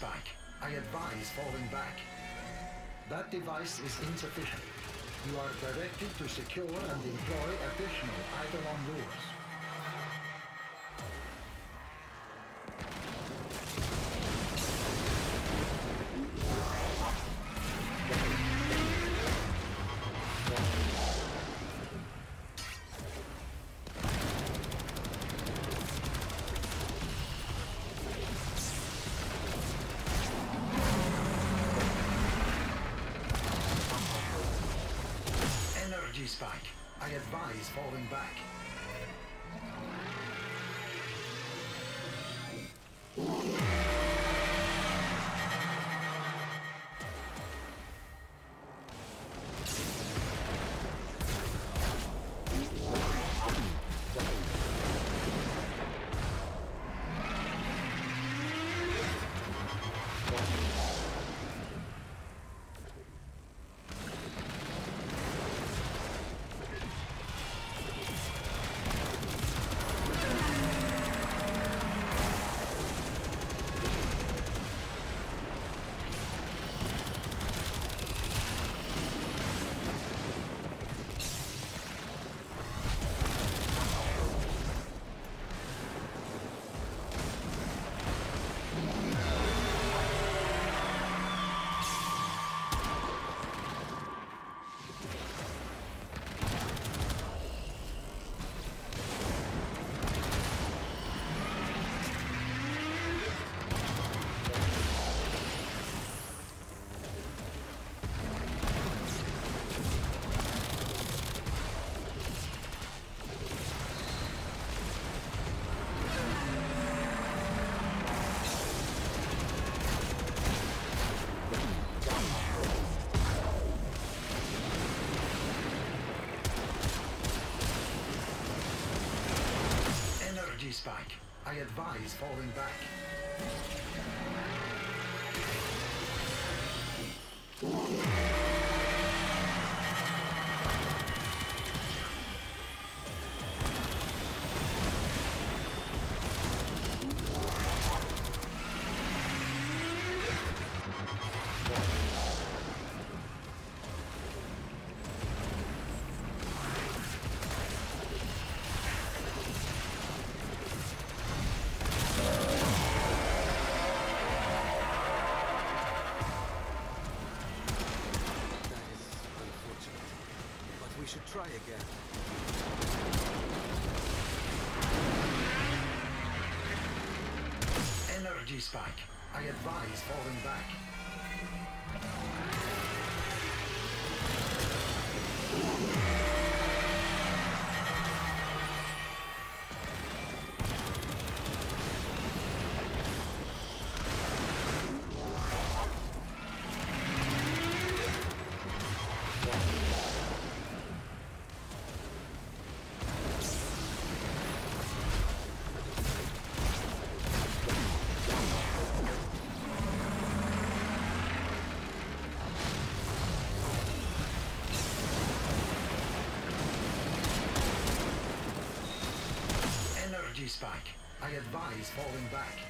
Spike. I advise falling back. That device is insufficient. You are directed to secure and employ additional Eidolon lures. Spike. I advise falling back. I advise falling back. Should try again. Energy spike. I advise falling back. I advise falling back.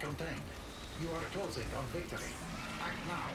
Contained. You are closing on victory. Act now.